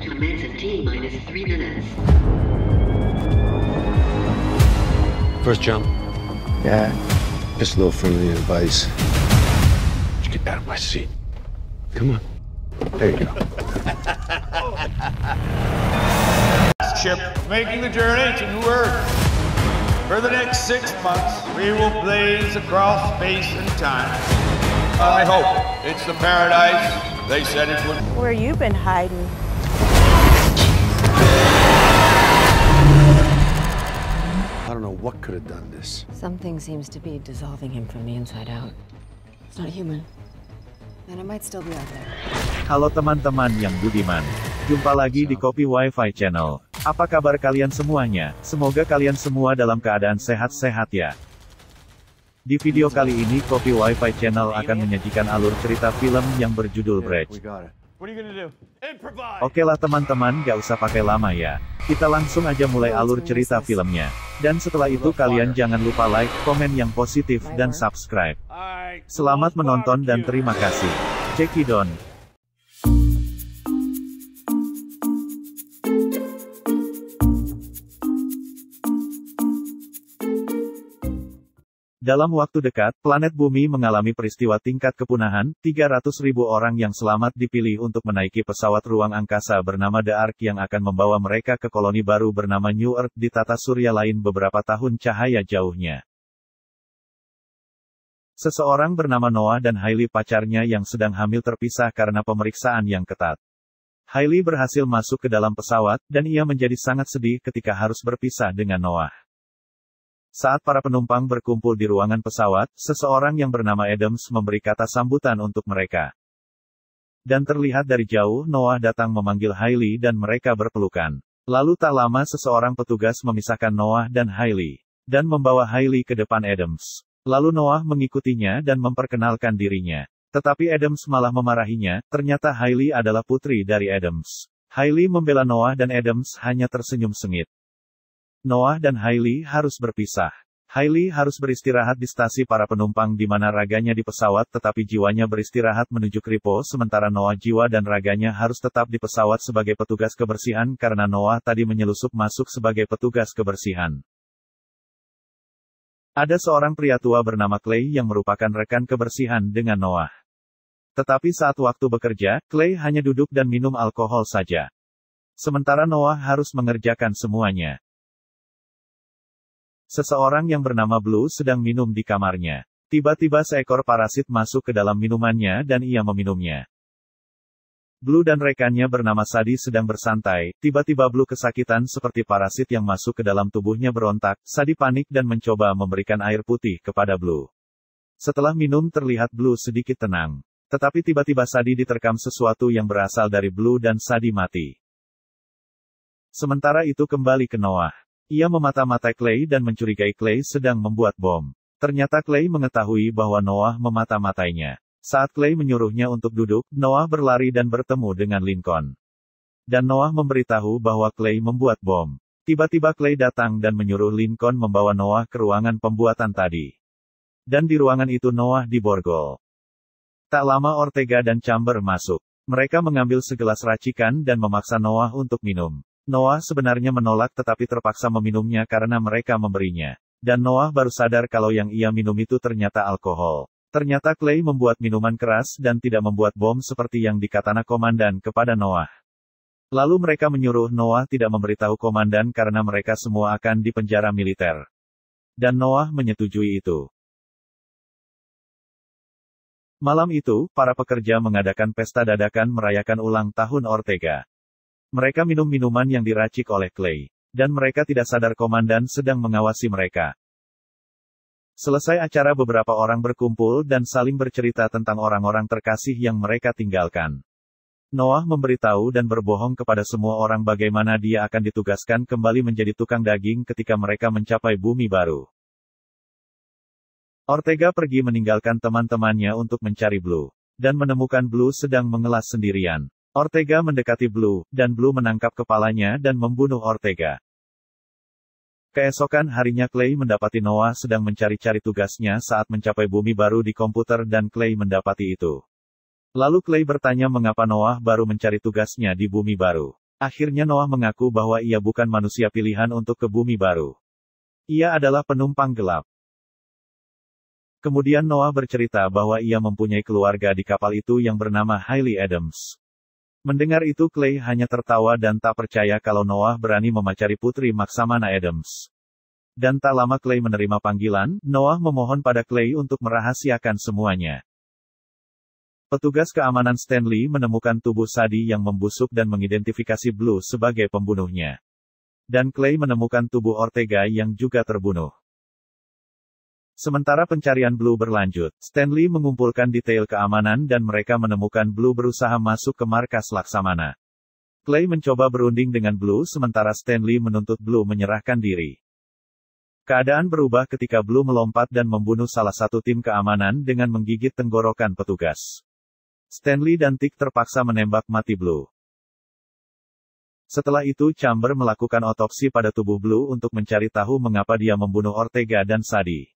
to commence in T minus three minutes. First jump. Yeah, just a little friendly advice. Just get out of my seat. Come on. There you go. ship making the journey to New Earth. For the next six months, we will blaze across space and time. I hope it's the paradise they said it would. Where you been hiding? Don't know what could have done this. Something seems to be dissolving him from the inside out. It's not human. And it might still be out there. Halo teman-teman yang budiman. Jumpa lagi di Kopi Wi-Fi Channel. Apa kabar kalian semuanya? Semoga kalian semua dalam keadaan sehat-sehat ya. Di video kali ini Kopi Wi-Fi Channel akan menyajikan alur cerita film yang berjudul Bridge. Oke lah teman-teman gak usah pakai lama ya. Kita langsung aja mulai alur cerita filmnya. Dan setelah itu kalian jangan lupa like, komen yang positif, dan subscribe. Selamat menonton dan terima kasih. Cekidon. Dalam waktu dekat, planet bumi mengalami peristiwa tingkat kepunahan, 300 ribu orang yang selamat dipilih untuk menaiki pesawat ruang angkasa bernama The Ark yang akan membawa mereka ke koloni baru bernama New Earth di tata surya lain beberapa tahun cahaya jauhnya. Seseorang bernama Noah dan Hailey pacarnya yang sedang hamil terpisah karena pemeriksaan yang ketat. Hailey berhasil masuk ke dalam pesawat, dan ia menjadi sangat sedih ketika harus berpisah dengan Noah. Saat para penumpang berkumpul di ruangan pesawat, seseorang yang bernama Adams memberi kata sambutan untuk mereka. Dan terlihat dari jauh Noah datang memanggil Hailey dan mereka berpelukan. Lalu tak lama seseorang petugas memisahkan Noah dan Hailey. Dan membawa Hailey ke depan Adams. Lalu Noah mengikutinya dan memperkenalkan dirinya. Tetapi Adams malah memarahinya, ternyata Hailey adalah putri dari Adams. Hailey membela Noah dan Adams hanya tersenyum sengit. Noah dan Hailey harus berpisah. Hailey harus beristirahat di stasi para penumpang di mana raganya di pesawat tetapi jiwanya beristirahat menuju Kripo sementara Noah jiwa dan raganya harus tetap di pesawat sebagai petugas kebersihan karena Noah tadi menyelusup masuk sebagai petugas kebersihan. Ada seorang pria tua bernama Clay yang merupakan rekan kebersihan dengan Noah. Tetapi saat waktu bekerja, Clay hanya duduk dan minum alkohol saja. Sementara Noah harus mengerjakan semuanya. Seseorang yang bernama Blue sedang minum di kamarnya. Tiba-tiba seekor parasit masuk ke dalam minumannya dan ia meminumnya. Blue dan rekannya bernama Sadi sedang bersantai, tiba-tiba Blue kesakitan seperti parasit yang masuk ke dalam tubuhnya berontak, Sadi panik dan mencoba memberikan air putih kepada Blue. Setelah minum terlihat Blue sedikit tenang. Tetapi tiba-tiba Sadi diterkam sesuatu yang berasal dari Blue dan Sadi mati. Sementara itu kembali ke Noah. Ia memata-matai Clay dan mencurigai Clay sedang membuat bom. Ternyata Clay mengetahui bahwa Noah memata-matainya. Saat Clay menyuruhnya untuk duduk, Noah berlari dan bertemu dengan Lincoln. Dan Noah memberitahu bahwa Clay membuat bom. Tiba-tiba Clay datang dan menyuruh Lincoln membawa Noah ke ruangan pembuatan tadi. Dan di ruangan itu Noah diborgol. Tak lama Ortega dan Chamber masuk. Mereka mengambil segelas racikan dan memaksa Noah untuk minum. Noah sebenarnya menolak tetapi terpaksa meminumnya karena mereka memberinya. Dan Noah baru sadar kalau yang ia minum itu ternyata alkohol. Ternyata Clay membuat minuman keras dan tidak membuat bom seperti yang dikatakan komandan kepada Noah. Lalu mereka menyuruh Noah tidak memberitahu komandan karena mereka semua akan dipenjara militer. Dan Noah menyetujui itu. Malam itu, para pekerja mengadakan pesta dadakan merayakan ulang tahun Ortega. Mereka minum minuman yang diracik oleh Clay. Dan mereka tidak sadar komandan sedang mengawasi mereka. Selesai acara beberapa orang berkumpul dan saling bercerita tentang orang-orang terkasih yang mereka tinggalkan. Noah memberitahu dan berbohong kepada semua orang bagaimana dia akan ditugaskan kembali menjadi tukang daging ketika mereka mencapai bumi baru. Ortega pergi meninggalkan teman-temannya untuk mencari Blue. Dan menemukan Blue sedang mengelas sendirian. Ortega mendekati Blue, dan Blue menangkap kepalanya dan membunuh Ortega. Keesokan harinya Clay mendapati Noah sedang mencari-cari tugasnya saat mencapai bumi baru di komputer dan Clay mendapati itu. Lalu Clay bertanya mengapa Noah baru mencari tugasnya di bumi baru. Akhirnya Noah mengaku bahwa ia bukan manusia pilihan untuk ke bumi baru. Ia adalah penumpang gelap. Kemudian Noah bercerita bahwa ia mempunyai keluarga di kapal itu yang bernama Hailey Adams. Mendengar itu Clay hanya tertawa dan tak percaya kalau Noah berani memacari putri Maksamana Adams. Dan tak lama Clay menerima panggilan, Noah memohon pada Clay untuk merahasiakan semuanya. Petugas keamanan Stanley menemukan tubuh Sadi yang membusuk dan mengidentifikasi Blue sebagai pembunuhnya. Dan Clay menemukan tubuh Ortega yang juga terbunuh. Sementara pencarian Blue berlanjut, Stanley mengumpulkan detail keamanan dan mereka menemukan Blue berusaha masuk ke markas Laksamana. Clay mencoba berunding dengan Blue sementara Stanley menuntut Blue menyerahkan diri. Keadaan berubah ketika Blue melompat dan membunuh salah satu tim keamanan dengan menggigit tenggorokan petugas. Stanley dan Tick terpaksa menembak mati Blue. Setelah itu Chamber melakukan otopsi pada tubuh Blue untuk mencari tahu mengapa dia membunuh Ortega dan Sadi.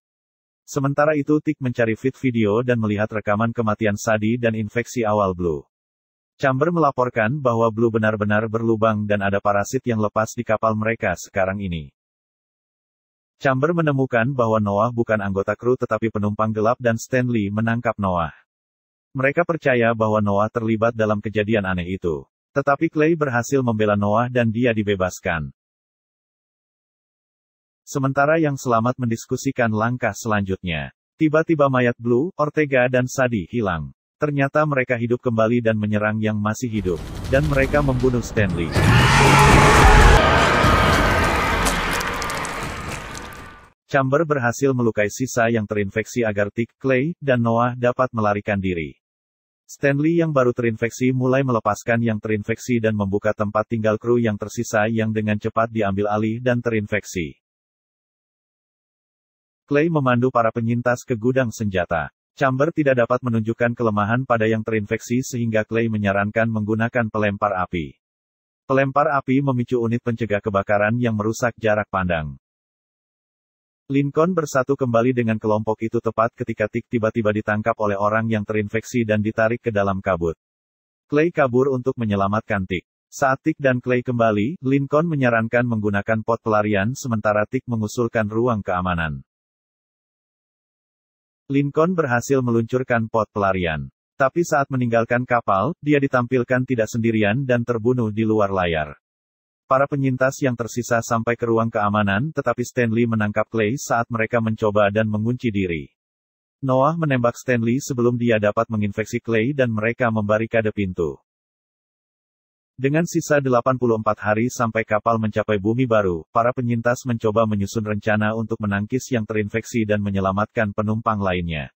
Sementara itu Tick mencari fit video dan melihat rekaman kematian Sadi dan infeksi awal Blue. Chamber melaporkan bahwa Blue benar-benar berlubang dan ada parasit yang lepas di kapal mereka sekarang ini. Chamber menemukan bahwa Noah bukan anggota kru tetapi penumpang gelap dan Stanley menangkap Noah. Mereka percaya bahwa Noah terlibat dalam kejadian aneh itu. Tetapi Clay berhasil membela Noah dan dia dibebaskan. Sementara yang selamat mendiskusikan langkah selanjutnya. Tiba-tiba mayat Blue, Ortega dan Sadi hilang. Ternyata mereka hidup kembali dan menyerang yang masih hidup. Dan mereka membunuh Stanley. Chamber berhasil melukai sisa yang terinfeksi agar Tick, Clay, dan Noah dapat melarikan diri. Stanley yang baru terinfeksi mulai melepaskan yang terinfeksi dan membuka tempat tinggal kru yang tersisa yang dengan cepat diambil alih dan terinfeksi. Clay memandu para penyintas ke gudang senjata. Chamber tidak dapat menunjukkan kelemahan pada yang terinfeksi sehingga Clay menyarankan menggunakan pelempar api. Pelempar api memicu unit pencegah kebakaran yang merusak jarak pandang. Lincoln bersatu kembali dengan kelompok itu tepat ketika Tick tiba-tiba ditangkap oleh orang yang terinfeksi dan ditarik ke dalam kabut. Clay kabur untuk menyelamatkan Tick. Saat Tick dan Clay kembali, Lincoln menyarankan menggunakan pot pelarian sementara Tick mengusulkan ruang keamanan. Lincoln berhasil meluncurkan pot pelarian. Tapi saat meninggalkan kapal, dia ditampilkan tidak sendirian dan terbunuh di luar layar. Para penyintas yang tersisa sampai ke ruang keamanan tetapi Stanley menangkap Clay saat mereka mencoba dan mengunci diri. Noah menembak Stanley sebelum dia dapat menginfeksi Clay dan mereka membarikade pintu. Dengan sisa 84 hari sampai kapal mencapai bumi baru, para penyintas mencoba menyusun rencana untuk menangkis yang terinfeksi dan menyelamatkan penumpang lainnya.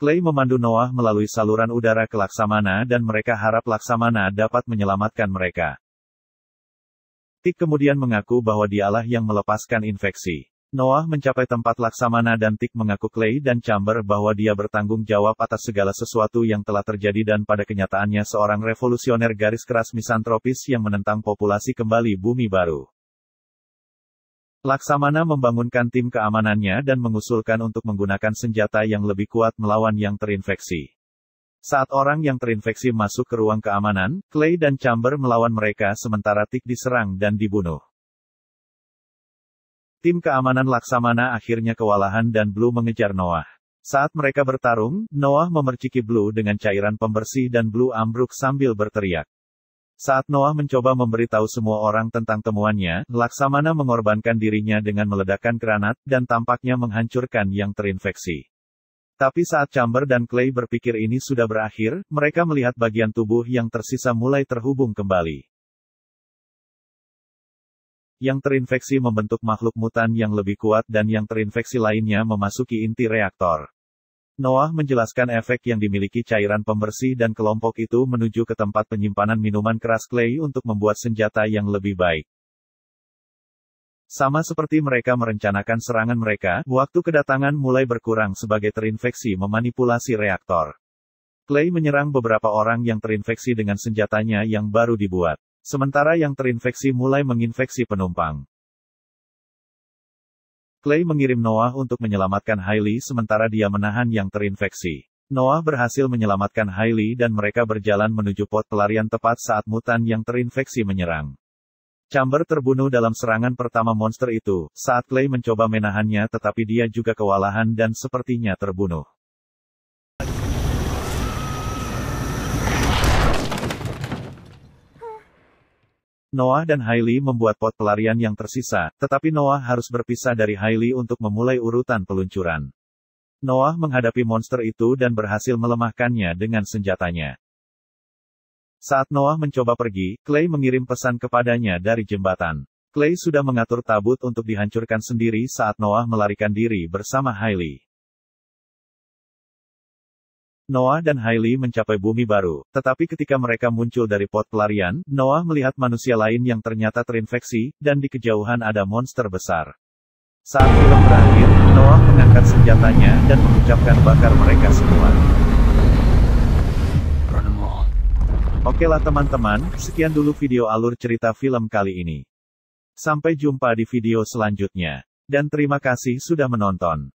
Clay memandu Noah melalui saluran udara ke Laksamana dan mereka harap Laksamana dapat menyelamatkan mereka. Tick kemudian mengaku bahwa dialah yang melepaskan infeksi. Noah mencapai tempat Laksamana dan Tick mengaku Clay dan Chamber bahwa dia bertanggung jawab atas segala sesuatu yang telah terjadi dan pada kenyataannya seorang revolusioner garis keras misantropis yang menentang populasi kembali bumi baru. Laksamana membangunkan tim keamanannya dan mengusulkan untuk menggunakan senjata yang lebih kuat melawan yang terinfeksi. Saat orang yang terinfeksi masuk ke ruang keamanan, Clay dan Chamber melawan mereka sementara Tick diserang dan dibunuh. Tim keamanan Laksamana akhirnya kewalahan dan Blue mengejar Noah. Saat mereka bertarung, Noah memerciki Blue dengan cairan pembersih dan Blue ambruk sambil berteriak. Saat Noah mencoba memberitahu semua orang tentang temuannya, Laksamana mengorbankan dirinya dengan meledakkan granat, dan tampaknya menghancurkan yang terinfeksi. Tapi saat Chamber dan Clay berpikir ini sudah berakhir, mereka melihat bagian tubuh yang tersisa mulai terhubung kembali. Yang terinfeksi membentuk makhluk mutan yang lebih kuat dan yang terinfeksi lainnya memasuki inti reaktor. Noah menjelaskan efek yang dimiliki cairan pembersih dan kelompok itu menuju ke tempat penyimpanan minuman keras Clay untuk membuat senjata yang lebih baik. Sama seperti mereka merencanakan serangan mereka, waktu kedatangan mulai berkurang sebagai terinfeksi memanipulasi reaktor. Clay menyerang beberapa orang yang terinfeksi dengan senjatanya yang baru dibuat. Sementara yang terinfeksi mulai menginfeksi penumpang. Clay mengirim Noah untuk menyelamatkan Hailey sementara dia menahan yang terinfeksi. Noah berhasil menyelamatkan Hailey dan mereka berjalan menuju pot pelarian tepat saat mutan yang terinfeksi menyerang. Chamber terbunuh dalam serangan pertama monster itu, saat Clay mencoba menahannya tetapi dia juga kewalahan dan sepertinya terbunuh. Noah dan Hailey membuat pot pelarian yang tersisa, tetapi Noah harus berpisah dari Hailey untuk memulai urutan peluncuran. Noah menghadapi monster itu dan berhasil melemahkannya dengan senjatanya. Saat Noah mencoba pergi, Clay mengirim pesan kepadanya dari jembatan. Clay sudah mengatur tabut untuk dihancurkan sendiri saat Noah melarikan diri bersama Hailey. Noah dan Hailey mencapai bumi baru, tetapi ketika mereka muncul dari pot pelarian, Noah melihat manusia lain yang ternyata terinfeksi, dan di kejauhan ada monster besar. Saat film berakhir, Noah mengangkat senjatanya dan mengucapkan bakar mereka semua. Oke lah teman-teman, sekian dulu video alur cerita film kali ini. Sampai jumpa di video selanjutnya. Dan terima kasih sudah menonton.